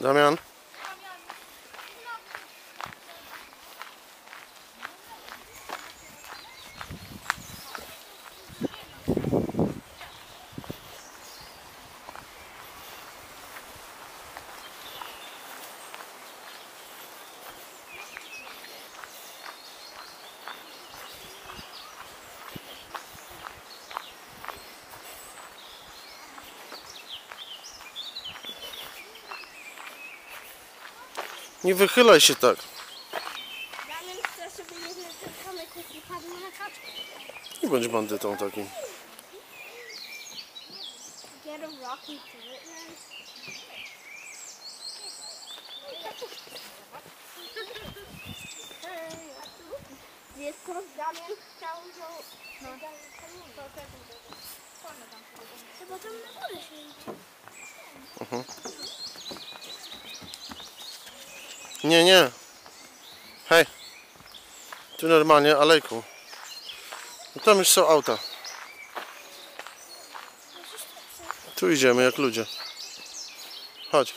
Damian? Nie wychylaj się tak. Damian chce sobie kamyki i padł na kaczkę. Nie bądź bandytą takim. Get a rocky through it, man. Dziecko, Damian chciał, że... No. Chyba tam na górę się idzie. Nie, nie. Hej. Tu normalnie, alejku. No tam już są auta. Tu idziemy jak ludzie. Chodź.